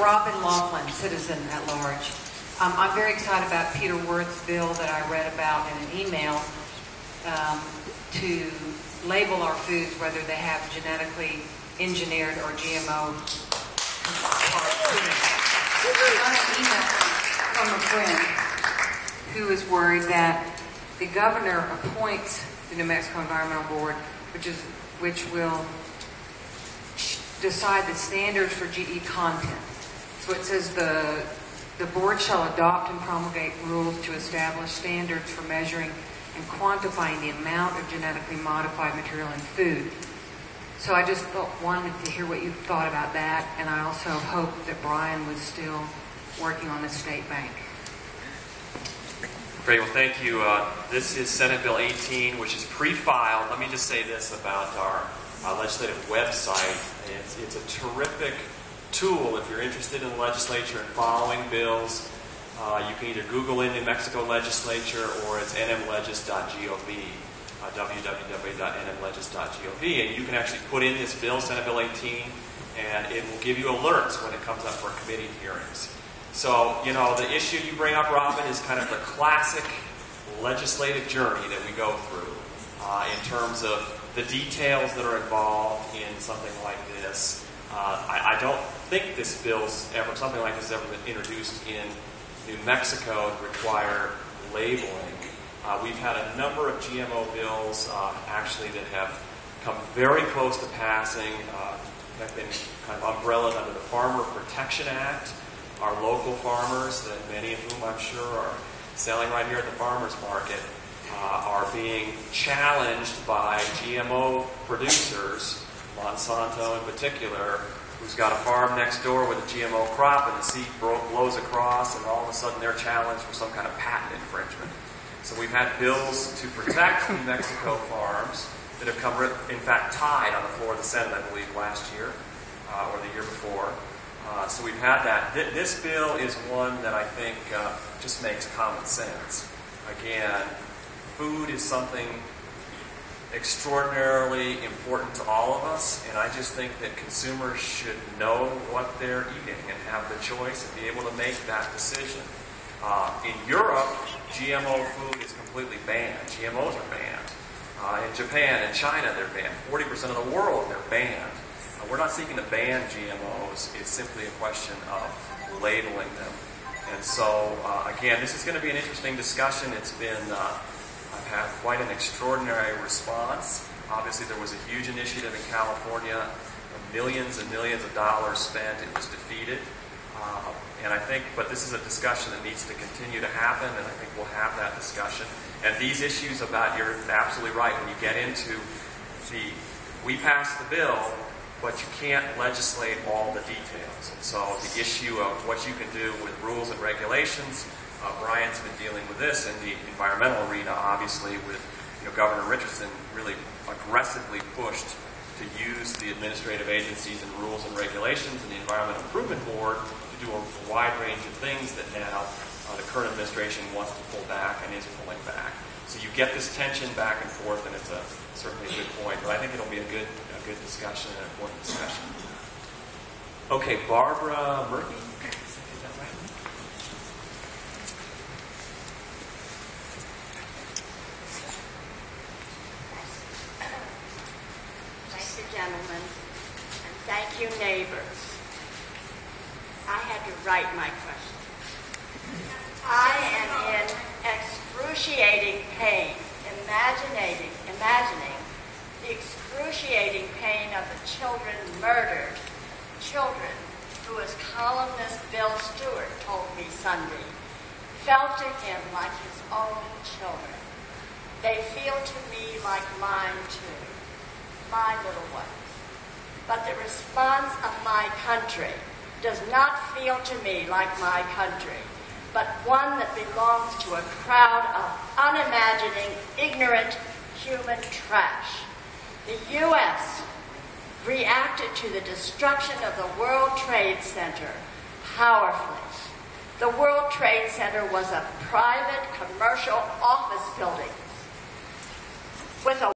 Robin Laughlin, citizen at large. Um, I'm very excited about Peter Wirth's bill that I read about in an email um, to label our foods, whether they have genetically engineered or GMO. I got an email from a friend who is worried that the governor appoints the New Mexico Environmental Board, which is which will decide the standards for GE content. So it says the the board shall adopt and promulgate rules to establish standards for measuring and quantifying the amount of genetically modified material in food. So I just thought, wanted to hear what you thought about that, and I also hope that Brian was still working on the state bank. Great. Well, thank you. Uh, this is Senate Bill 18, which is pre-filed. Let me just say this about our legislative website. It's, it's a terrific tool if you're interested in the legislature and following bills. Uh, you can either Google in New Mexico legislature or it's nmlegis.gov, uh, www.nmlegis.gov, and you can actually put in this bill, Senate Bill 18, and it will give you alerts when it comes up for committee hearings. So, you know, the issue you bring up, Robin, is kind of the classic legislative journey that we go through uh, in terms of the details that are involved in something like this. Uh, I, I, don't think this bill's ever, something like this has ever been introduced in New Mexico to require labeling. Uh, we've had a number of GMO bills uh, actually that have come very close to passing, uh, have been kind of umbrellaed under the Farmer Protection Act our local farmers, that many of whom I'm sure are selling right here at the farmers market, uh, are being challenged by GMO producers, Monsanto in particular, who's got a farm next door with a GMO crop and the seed blows across, and all of a sudden they're challenged for some kind of patent infringement. So we've had bills to protect New Mexico farms that have come, in fact, tied on the floor of the Senate, I believe, last year uh, or the year before. Uh, so we've had that. Th- this bill is one that I think uh, just makes common sense. Again, food is something extraordinarily important to all of us, and I just think that consumers should know what they're eating and have the choice and be able to make that decision. Uh, in Europe, GMO food is completely banned. GMOs are banned. Uh, in Japan and China, they're banned. 40% of the world, they're banned. Uh, we're not seeking to ban GMOs. It's simply a question of labeling them. And so, uh, again, this is going to be an interesting discussion. It's been, uh, had quite an extraordinary response. Obviously, there was a huge initiative in California, millions and millions of dollars spent. It was defeated. Uh, and I think, but this is a discussion that needs to continue to happen, and I think we'll have that discussion. And these issues about, you're absolutely right, when you get into the, we passed the bill, but you can't legislate all the details. And so the issue of what you can do with rules and regulations, uh, Brian's been dealing with this in the environmental arena, obviously, with you know, Governor Richardson really aggressively pushed to use the administrative agencies and rules and regulations and the Environmental Improvement Board to do a wide range of things that now uh, the current administration wants to pull back and is pulling back. So you get this tension back and forth, and it's a, certainly a good point. But I think it'll be a good good discussion, an important discussion. Okay, Barbara Murphy. Thank you, gentlemen, and thank you, neighbors. I had to write my question. I am in excruciating pain, imagining, imagining the excruciating pain of the children murdered, children who, as columnist Bill Stewart told me Sunday, felt to him like his own children. They feel to me like mine too, my little ones. But the response of my country does not feel to me like my country, but one that belongs to a crowd of unimagining, ignorant human trash the U.S. reacted to the destruction of the World Trade Center powerfully. The World Trade Center was a private commercial office building with a